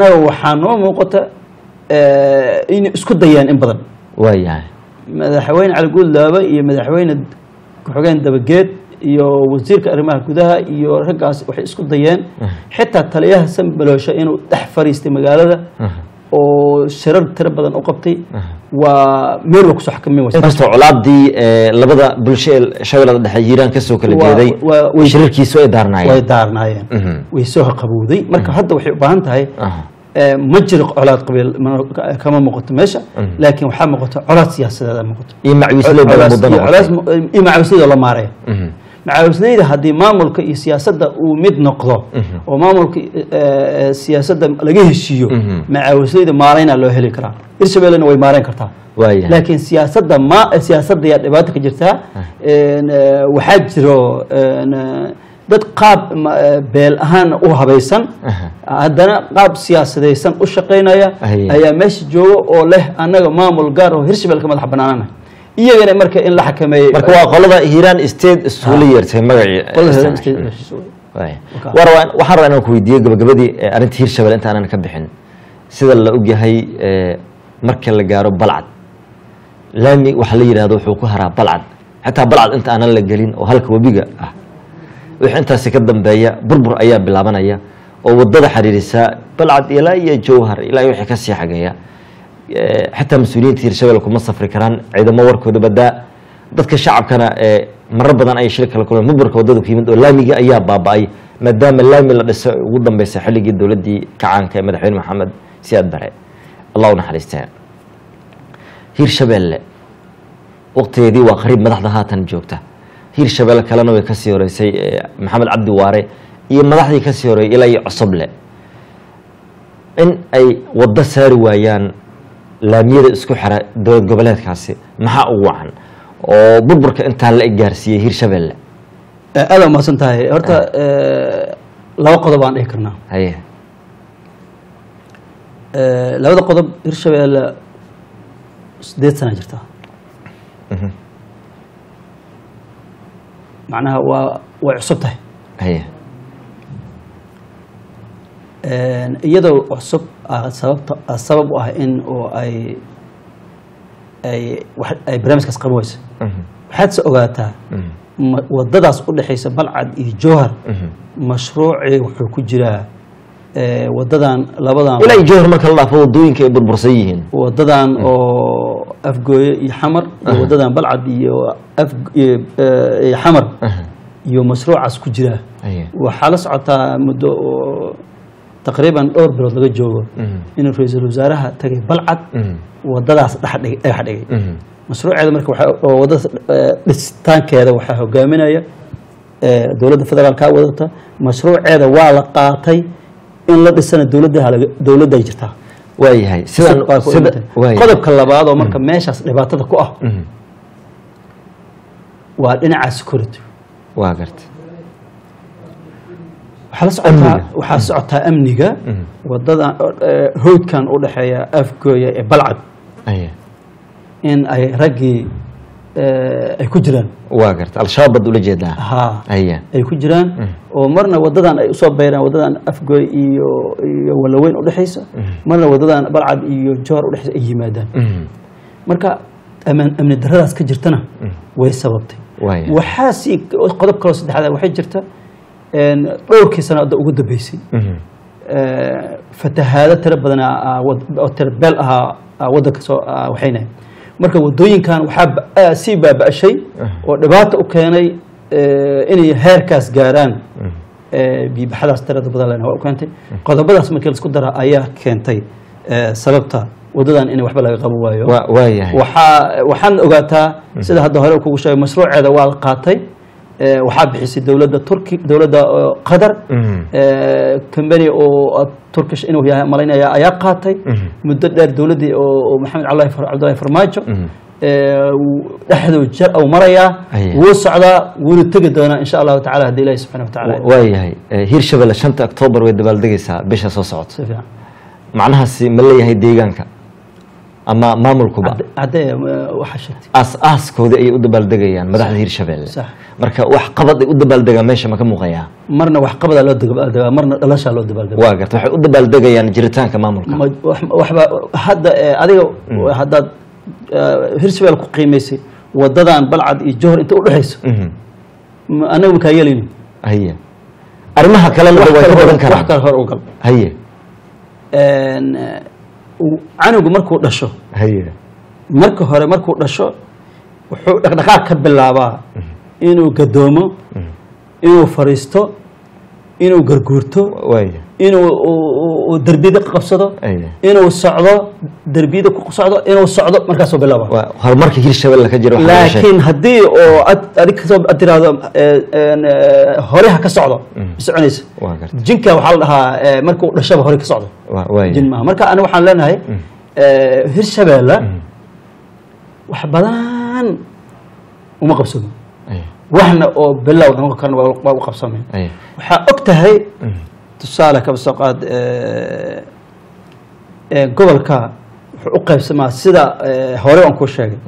annaga waxaa noo muuqata inay isku dayeen in badan. Waayahay. Madaxweyne cali guudlaaba iyo madaxweyne ku-xigeen dabageed iyo wasiirka arrimaha gudaha iyo raggaas waxay isku dayeen. Xitaa taliyaha sambaloosha inuu dhex fariistay magaalada. Oo shirar tiro badan u qabtay waa meel waa ku soo xakamin waysa inkastoo colaadii ee, labada bulsho ee shabeellada dhexe hiiraan ka soo kala jeeday way- shirarkiisu ay way daarnaayeen. Daarnaayeen Mhm. way soo qabowday marka hadda waxay u baahan tahay Aha. ee, ma jiro colaad qabiil ma- kama muuqato meesha laakiin waxaa muuqato colaad siyaasadeeda muuqato. Iyo macwiisley badan muddo iyo macawisleyda la maaraya Mhm. macawisleyda haddii maamulka iyo siyaasadda uu mid noqdo oo maamulka eh, eh, siyaasadda laga heshiiyo Mhm. macawisleyda maaraynaa loo heli karaa. Hirshabellena way maarayn kartaa. Laakiin siyaasadda ma siyaasadda ayaa dhibaato ka jirtaa eh, waxaa jiro eh, dad qaab eh, beel ahaan u habaysan. Haddana qaab siyaasadaysan u shaqaynaya ayaa meesha jooga oo leh annaga maamul gaar oo hirshabelle ka madax banaanana iyagana marka in la xakameeyey. Marka waa qolada hiiraan state isuula yeertay magacii. Waxaan rabaa inaan ku weydiiyo gabagabadii arrinta hiirshabelle inta aanan ka bixin. Sida la ogyahay marka la gaaro balcad. Laami waxa la yidhahdo wuxuu ku haraa balcad. Xataa balcad inta aanan la gelin oo halka webiga ah. Wixii intaasi ka dambeeya burbur ayaa bilaabanaya oo waddada xiriirisa balcad ilaa iyo jowhar ilaa iyo wixii ka sii xageeya xataa mas'uuliyiinta hiirshabelle kuma safri karaan ciidamo warkooda badaa dadka shacabkana eh, marar badan ay shil kala kulmeen. Burburka waddada ku yimid oo laamiga ayaa baaba'ay maadaama laami la dhiso ugu dambeysay xilligii dowladdii kacaanka ee madaxweyne maxamed siyaad bare. Allah u naxariistee hiirshabelle waqtigeedii waa qariib madaxda haatan joogta. Hiirshabelle kalena way ka sii horeysay eh, maxamed cabdi waare iyo madaxdii ka sii horeeyay ilaa iyo cosoble. In ay waddo saari waayaan laamiyada isku xira dowlad goboleedkaasi maxaa ugu wacan? Oo burburka intaa la gaarsiiyey hiirshabelle Eh, aad umahadsan tahay. Horta eh, laba qodob aan dhihi karnaa haye. Eh, labada qodob hirshabelle sideed sana jirta. Macnaha waa way cusub tahay haye iyadoo cusub ah ah sabab u ah in oo ay ay barnaamijkaas qaban weyso waxaad se ogaataa ma- wadadaas u dhexaysa balcad iyo jowhar mashruucii wuxuu ku jiraa. Wadadan labadan ilaa iyo jowhar marka la dhaafo waddooyinka ay burbursan yihiin. Wadadan oo afgooye iyo xamar iyo wadadan balcad iyo xamar iyo mashruucaas ku jiraa. Waxaa la socotaa muddo taqriiban dhowr bilood laga joogo inuu ra'iisul wasaaraha tagay balcad wadadaas dhex dhig- dhagax dhigay. Mashruuceeda marka oo waddada eh, dhisitaankeeda waxaa hogaaminaya eh, dowladda federaalka wadata. Mashruuceeda waa la qaatay in la dhisana dowladda jirtaa. Waayahay qodobka labaad oo marka meeshaas dhibaatada ku ah waa dhinaca security. Waa garta waxaa socotaa amniga wadadan eh, howdkan u dhexeeya afgooya ee balcad. In ay raggii eh, ay ku jiraan. Waa garta al-shabaab baad ula jeedaa. Haye ay ku jiraan oo marna wadadan ay u soo beyraan wadadan afgooy iyo iyo walaweyn udhexaysa marna wadadan balcad iyo jowhar udhexaysa ay yimaadaan. Marka amni daradaas ka jirtana way sababtay. Waaya. waxaa sii qodob kaloo saddexaad waxay jirta dhowrkii sano hadda ugu dambeysay. Ee, fatahaado tiro badan oo tirbeel ahaa aa waddanka soo aa waxaynaya marka wadooyinkan waxaa sii baaba'shay oo dhibaato u keenay ee, inay heerkaas gaaraan. Ee, biibaxadaas tirada badan lena waa u keentay. Qodobadaas markii la isku dara ayaa keentay ee, sababta wadadan in waxba laga qaban waayo. Waa waayahay. Waxaa waxaan ogaataa sida hadda hore kugu sheegay mashruuceeda waa la qaatay waxaa bixisay dowladda turki dowladda oo qatar. Ee, company oo turkish inuu yahay malaynaya ayaa qaatay. Muddo dheer dowladdii oo maxamed cabdullahi far- cabdullahi farmaajo wuu- dhexduu jar uu marayaa. Aya. wuu socdaa wuuna tegi doonaa insha allahu tacala haddii ilaahi subxana watacaala waayahay. Eh, hiirshabelle shanta oktoobar way dabaaldegaysaa bisha soo socota. Macnahaasi ma leeyahay deegaanka ama maamulkuba caddee eh, ayay u dabaaldegayaan madaxda hirshabelle marka wax qabad ay u dabaaldegaan meesha ma ka muuqayaa marna wax qabadaa loo dabaaldegaa marna dhalashaa loo dabaaldegaa waa garta waxay u dabaaldegayaan jiritaanka maamulka. Ma- wax- waxba hadda eh, adiga haddaad eh, hirshabelle ku qiimaysay wadadan balcad iyo johor inta udhexayso Mhm. ma- anaga makaa yeelayno haye. Arrimaha kalena way ka kale badan hor- wax karaan. kale hor u gal haye canugu markuu dhasho marka hore markuu dhasho wuxuu dhaqdhaqaaq ka bilaabaa inuu gadoomo inuu fariisto inuu garguurto inuu uu derbiyada ka qabsado inuu socdo derbiyada ku socdo inuu socdo markaasuu bilaaba horumarka hirshabelle ka sheegay. laakiin haddii oo ad adig ka soo ad tiraahdo hore ha ka socdo ma soconaysa jinka waxaa la dhahaa markuu dhashaba hore ka socdo. Jin maaha marka aniga waxaan leenahay eh, hirshabeelle wax badan uma qabsano waxna oo bilow noqon karna waa u qabsameen Aye. waxaa og tahay tusaale kaba soo qaad gobolka wuxuu u qaybsamaa sida hore aan kuu sheegay.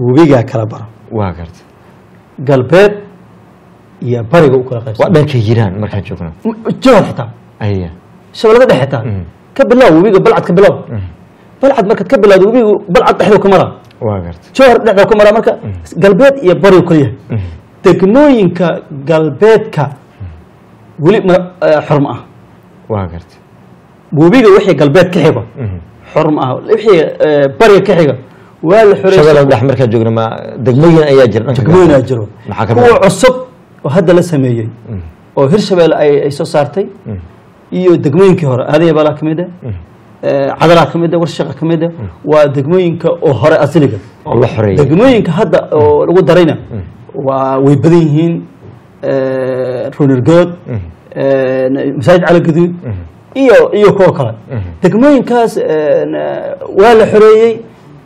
Webigaa kala baro waa garta galbeed iyo bariga u kala waa qaybsama dhanka jiraan markaan joogno jihad xitaa. Aya shabeellada dhexe xitaa. Ka bilow webiga balcad ka bilow. Balcad markaad ka bilowdo webigu balcad dhexduu ka maraa. Waa garta jowhar dhexduu ka maraa marka galbeed iyo barigu kala yahay. Degmooyinka galbeedka weli ma eh, xor ma ah webiga wixii galbeed ka xigo. Xor ma ah. Wixii eh, bariga ka xiga. Waa la dhex markaan joogno ma degmooyin ayaa jira degmooyin jiro. Kuwa mid cusub oo hadda la sameeyey. Oo hirshabelle ay ay soo saartay. Iyo degmooyinkii hore aadaya balaa ka mid ah. Eh, cadalaa ka mid ah warshaqa ka mid ah. Waa degmooyinka oo hore asliga oo la xoreeyay degmooyinka hadda oo lagu darayna waa way badan yihiin. Runirgood masaajid cali gaduud iyo iyo kuwa kale degmooyinkaas waa la xoreeyey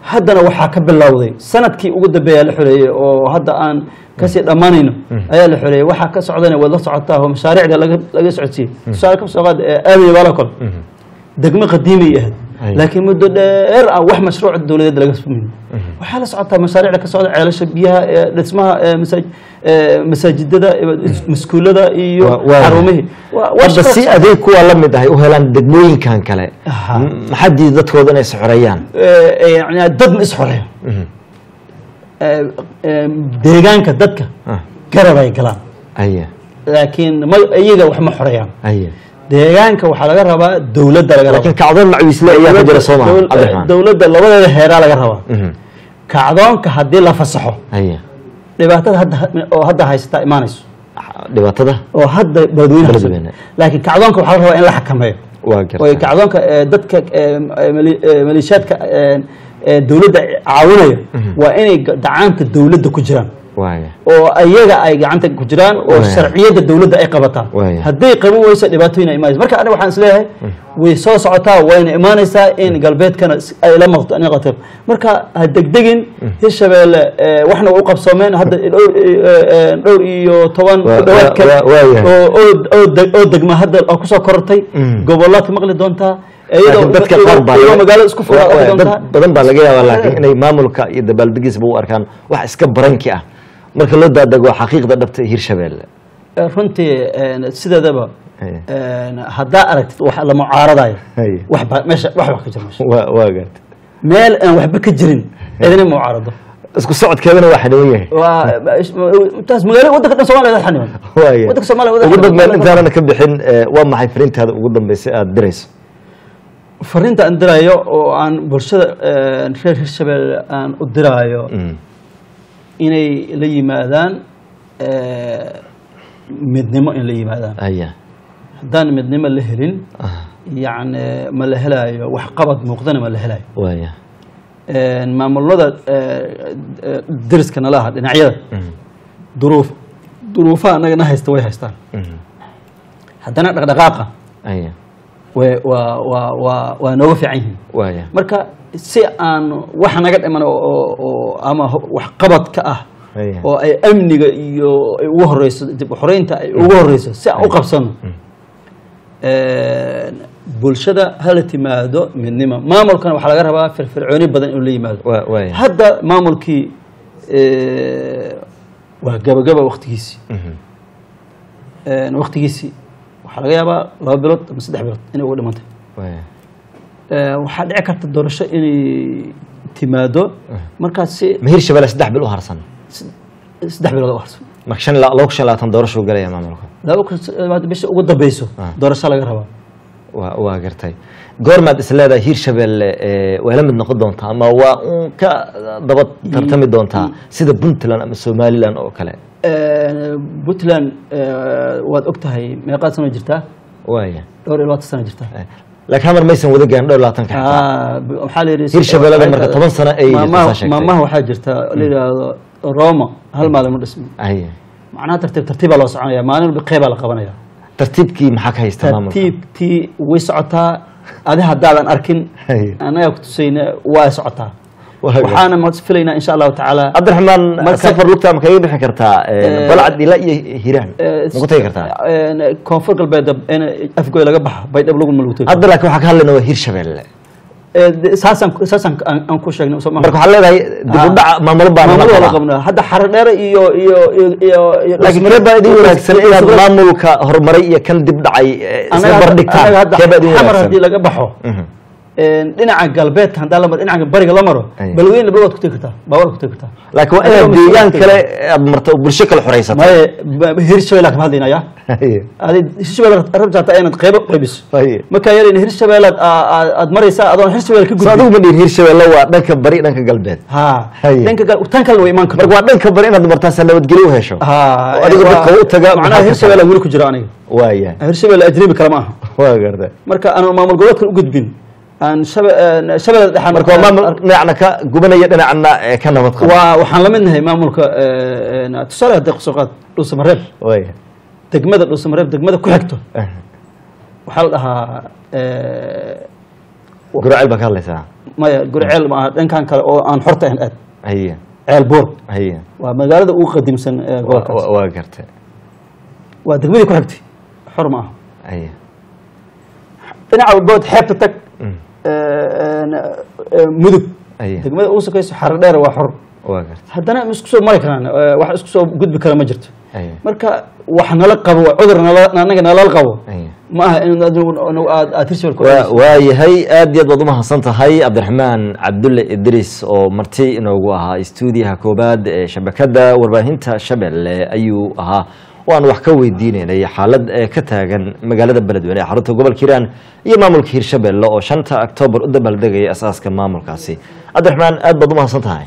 haddana waxaa ka bilowday sannadkii ugu dambeeyaa la xoreeyey oo hadda aan ka sii dhammaanayno ayaa la xoreeyey waxaa ka socdana waad la socotaa oo mashaariicda laga socodsiiyey tusaale ka soo qaad aadaya baala degmo qadiimay ahayd Ay. laakiin muddo dheer ah wax mashruuc dowladeed laga fumin waxaa la socotaa mashaariicda ka socda ceelasha biyaha ee dhismaha ee masaaj- ee masaajidada maskuulada iyo xarumihii hadda si adeeg kuwa la mid ahay u helaan degmooyinkan kale. M- maxaa diida dadkooda inay isxoreeyaan dad ma isxoreeyo Ee, ee, deegaanka dadka Ah. garab ay galaan. Aya. Laakiin ma iyaga wax ma xoreeyaan aya. Deegaanka waxaa laga rabaa dowladda laga laakiin rabaa. kacdoon macwiisle ayaa ka jira soo maha Dowl- cabdiraxmaan. dowladda labadeeda heeraa laga rabaa. Mhm. kacdoonka haddii la fasaxo. Aya dhibaatada hadda oo hadda haysataa imaanayso. Dhibaatada? Oo hadda haysato laakiin kacdoonka waxaa la rabaa in la xakameeyo. Oo kacdoonka ee, dadka ee, ee, mali- ee, maleeshiyaadka ee, ee, dowladda caawinaya waa inay gacanta dowladda ku jiraan oo ayaga ay gacanta ku jiraan oo Waaya. sharciyadda dowladda ay qabataan. Hadday qaban weyso dhibaatooyin ay imaanayso marka aniga waxaan is leeyahay way soo socotaa wayna imaanaysaa in galbeedkana ay la noqoto marka ha degdegin hirshabeelle ee, waxna u qabsoomeen hadda dhowr ee, ee, dhowr iyo toban Waa- ku dhawaad waa- kale oo oo- oo deg- oo degma hadda oo ku soo korortay. Mm. gobolaad ka maqli doontaa dadka qaar baa dad badan baa laga yaabaa laakiin inay maamulka iyo dabaaldegiisba u arkaan. Wax iska baranki ah marka loo daadego xaqiiqda dhabta ee hirshabeelle Ee, runtii sideedaba haddaa aragtid wax la mucaaradayo Haye. wax baa meesha wax baa ka jira meesha. Waa garta meel aan waxba ka jirin cidina mucaarado. Isku socodkeedana waa xaniwan yahay. Taas magaalo waddanka dhan Soomaaliya waa xaniban waaya waddanka Soomaaliya waa ugu xaniban. dambeyn intaanana ka bixin waa maxay fariintaada ugu dambeysay aada dirayso? Fariinta aan dirayo oo aan bulshada reer Hirshabelle aan u dirayo Mm. Inay la yimaadaan ee, midnimo in la yimaadaan. Haddaan midnimo la helin Ah, yacni ma la helayo wax qabad muuqdana ma la helayo waaya een, maamulada ee, deriska nala aha dhinacyada. Mhm. duruuf duruufaha annagana haysta way haystaan. Mhm. haddana dhaqdhaqaaqa waa nooga fiican yihiin. Marka si aan wax naga dhiman ama ho- wax qabad ka ah oo ay amniga iyo ay ugu horeyso dib u xoreynta ay ugu horeyso si aan u qabsano een, bulshada hala timaado midnimo. Maamulkana waxaa laga rabaa firfircooni badan inuu la yimaado. Hadda maamulkii waa gabagaba waktigiisii Mhm. Waxaa laga yaabaa laba bilood ama saddex bilood inay uga dhimantay. Ee, waxaa dhici karta doorasho inay timaado. Markaas si ma hirshabelle saddex bil u harsan? Saddex bilood u harsan. Marka shan laba kun shan labaatan doorashuu galaya maamulka. Laba kun labaatan bisha ugu dambeyso Ah. doorasho laga rabaa waa gartay. Goormaad is leedahay hiirshabelle ee, way la mid noqon doontaa ama waa un ka daba tartami doontaa sida puntland ama somaliland oo kale? Ee, puntland ee, waad og tahay meeqaad sano jirtaa waaya dhowr iyo labaatan sano jirtaa laakiin hamar maysan wada gaarin dhowr labaatanka Ah, waxaa la yidhi Hirshabellada marka toban sano ay maamaha waxaa jirta la yidhaahdo roma hal maalin ma dhismin Aye. macnaha tartiib tartiibaa loo soconaya maalin walba qeybaa la qabanaya tartiibkii maxaa ka haysta maamulka? Tartiibtii way socotaa adi haddaadan arkin Haye. annagaa ku tusayna waa socotaa waxaana ma filaynaa insha allahu tacaala. Cabdiraxmaan safar lugta ma kaga bixi kartaa Eh, balcad ila iyo hiiraan? Eh, ma ku tagi kartaa? koonfur galbeed in afgoy laga baxa baydhab lagu ma lagu tegi hadda laakiin waxaa ka hadlayna waa hiirshabelle Eh, de- saasaan saasaan aan aan ku sheegnay soo marka waxaa leedahay dib u dhaca maamulo baa maamul wada nala qabaa qabnaa. Hadda xaro dheere iyo iyo iyo iyo iyo laakiin kee baa idin wanaagsan inaad maamulka horumaray iyo kan dib dhacay eh, isla anaga bardhigtaan anaga hadda kee baa idin xamar wanaagsan. haddii laga baxo. Mhm. Dhinaca galbeedka haddaa bariga la maro balweyn laba waad ku tegi kartaa baa waad ku tegi kartaa. Laakiin waa inaad deegaan kale aad marto bulsho kale xoraysato maye hirshabelle kama hadlaynaya adi hirshabelle rabjaata inaad qeybo qeybiso markaa yeelin hirshabelle aad maraysaa adoon hirshabelle ka gudbin. Adigu ma dhihin hirshabelle waa dhanka bari dhanka galbeed. Ha dhanka tan kalena way imaan kartaa marka waa dhanka bari inaad martaasa nabadgelyo u hesho. Waa- dadka u taga macnaha hirshabelle weli ku jira aniga. Waaya hirshabelle ajnabi kale ma aha waa gartay marka aan maamul goboleedkan u gudbin maamul dhinacna ka gubanaya dhinacna eh, ka nabad waxaan la midnahay maamulka een, tusaale hadda ku soo qaad dhuusamareeb waaya degmada dhuusamareeb degmada ku xigto. Waxaa la dhahaa ee, guraceel baa ka hadlaysaa? Maya gurceel ma aha dhankan kale oo aan xorta ahayn aad. Haye. Ceel boor. Haye. Waa magaalada ugu qadiimsan gobolkaas. wa- waa gartay. Waa degmadii ku xigtay. Xor ma aha. Haye. Dhinaca walbood xeebta tag. Mm. Mudug. Degmada ugu sokayso xaro dheer waa xor. Haddana ma isku soo mari karaan wax isku soo gudbi kara ma jirto. Marka wax nala qabo cudur nala- anaga nalala qabo. Ma aha in waayahay aad iyo aad baad umahadsan tahay cabdiraxmaan cabdulle idris oo marti inoogu ahaa stuudiyaha koobaad ee shabakadda warbaahinta shabeelle ayuu ahaa waan wax ka weydiineynay xaalad ee ka taagan magaalada beledweyne ee xarunta gobolka hiiraan iyo maamulka hiirshabelle oo shanta oktoobar u dabaaldegaya asaaska maamulkaasi. Cabdiraxmaan aad baad umahadsan tahay